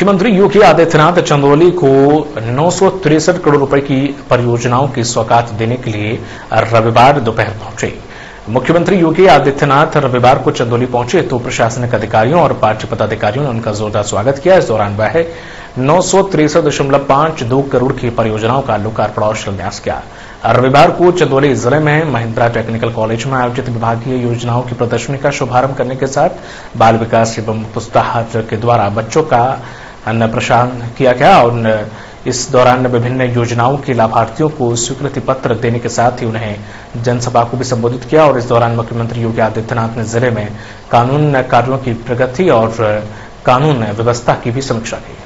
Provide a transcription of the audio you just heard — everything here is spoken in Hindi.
मुख्यमंत्री योगी आदित्यनाथ चंदौली को नौ करोड़ रुपए की परियोजनाओं की सौगात देने के लिए रविवार दोपहर पहुँचे। मुख्यमंत्री योगी आदित्यनाथ रविवार को चंदौली पहुँचे तो प्रशासनिक अधिकारियों और पार्टी पदाधिकारियों ने उनका जोरदार स्वागत किया। इस दौरान वह नौ करोड़ की परियोजनाओं का लोकार्पण और शिलान्यास किया। रविवार को चंदौली ज़िले में महिंद्रा टेक्निकल कॉलेज में आयोजित विभागीय योजनाओं की प्रदर्शनी का शुभारंभ करने के साथ बाल विकास एवं पुस्ताहार के द्वारा बच्चों का प्रशान किया गया और इस दौरान विभिन्न योजनाओं के लाभार्थियों को स्वीकृति पत्र देने के साथ ही उन्हें जनसभा को भी संबोधित किया और इस दौरान मुख्यमंत्री योगी आदित्यनाथ ने ज़िले में कानून कार्यों की प्रगति और कानून व्यवस्था की भी समीक्षा की।